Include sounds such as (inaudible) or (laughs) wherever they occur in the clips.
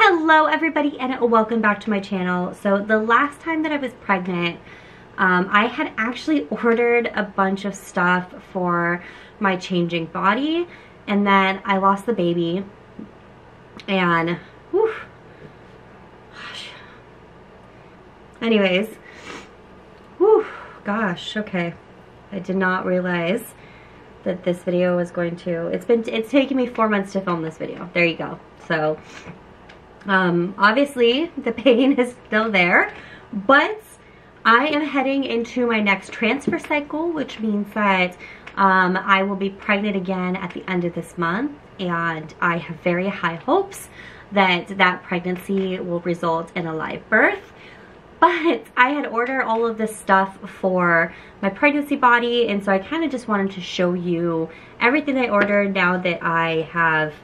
Hello everybody and welcome back to my channel. So the last time that I was pregnant, um, I had actually (laughs) ordered a bunch of stuff for my changing body and then I lost the baby and whew, gosh. anyways whew, gosh okay I did not realize that this video was going to it's been it's taken me four months to film this video there you go so um, obviously the pain is still there but I am heading into my next transfer cycle which means that um, I will be pregnant again at the end of this month and I have very high hopes that that pregnancy will result in a live birth. But I had ordered all of this stuff for my pregnancy body and so I kind of just wanted to show you everything I ordered now that I have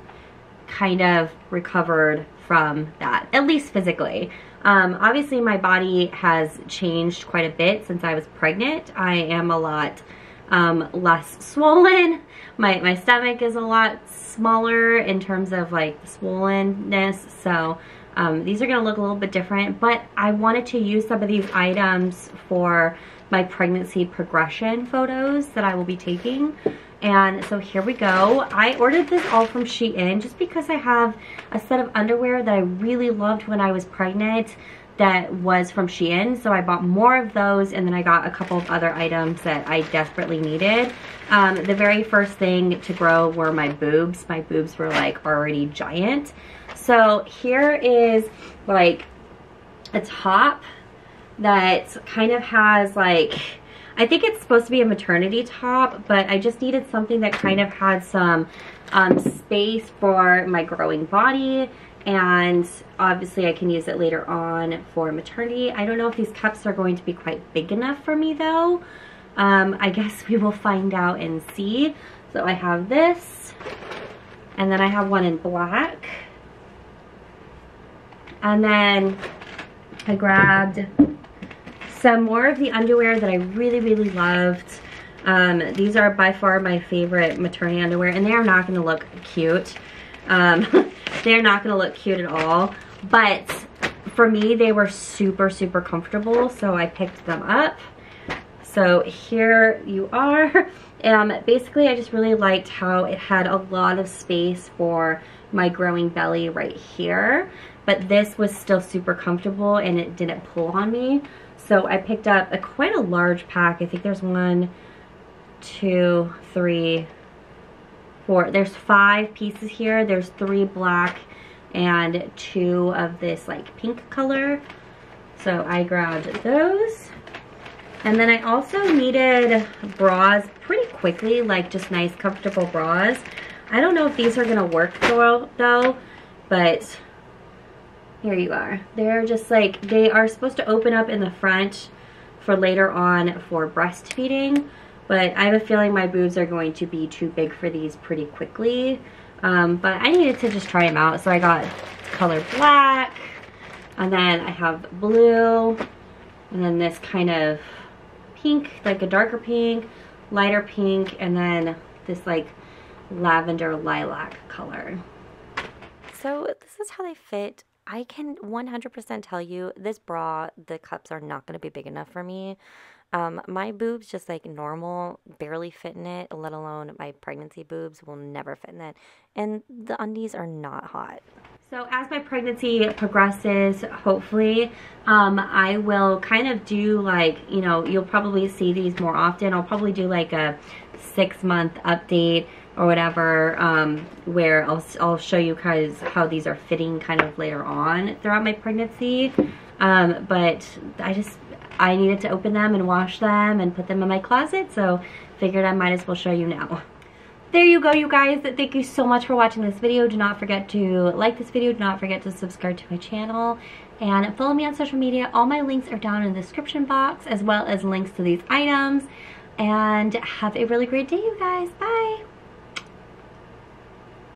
kind of recovered from that, at least physically. Um, obviously my body has changed quite a bit since I was pregnant. I am a lot um, less (laughs) swollen. My, my stomach is a lot smaller in terms of like swollenness. So um, these are going to look a little bit different, but I wanted to use some of these items for my pregnancy progression photos that I will be taking. And so here we go. I ordered this all from Shein just because I have a set of underwear that I really loved when I was pregnant that was from Shein. So I bought more of those and then I got a couple of other items that I desperately needed. Um, the very first thing to grow were my boobs. My boobs were like already giant. So here is like a top that kind of has like, I think it's supposed to be a maternity top, but I just needed something that kind of had some um, space for my growing body and obviously I can use it later on for maternity. I don't know if these cups are going to be quite big enough for me though. Um, I guess (laughs) we will find out and see. So I have this and then I have one in black and then I grabbed some more of the underwear that I really, really loved. Um, these are by far my favorite maternity underwear, and they are not going to look cute. Um, (laughs) they're not going to look cute at all, but for me, they were super, super comfortable, so I picked them up. So here you are. (laughs) Um, basically, I just really liked how it had a lot of space for my growing belly right here but this was still super comfortable and it didn't pull on me. So I picked up a quite a large pack. I think there's one, two, three, four. There's five pieces here. There's three black and two of this like pink color. So I grabbed those. And then I also needed bras pretty quickly, like just nice comfortable bras. I don't know if these are gonna work though, though but here you are. They're just like, they are supposed to open up in the front for later on for breastfeeding, but I have a feeling my boobs are going to be too big for these pretty quickly. Um, but I needed to just try them out. So I got color black, and then I have blue, and then this kind of pink, like a darker pink, lighter pink, and then this like lavender lilac color. So this is how they fit I can 100% tell you this bra, the cups are not going to be big enough for me. Um, my boobs, just like normal, barely fit in it, let alone my pregnancy boobs will never fit in it. And the undies are not hot. So as my pregnancy progresses, hopefully, um, I will kind of do like, you know, you'll probably see these more often. I'll probably do like a six month update or whatever um, where I'll, I'll show you guys how these are fitting kind of later on throughout my pregnancy. Um, but I just, I needed to open them and wash them and put them in my closet. So figured I might as well show you now. (laughs) There you go, you guys. Thank you so much for watching this video. Do not forget to like this video. Do not forget to subscribe to my channel. And follow me on social media. All my links are down in the description box as well as links to these items. And have a really great day, you guys. Bye.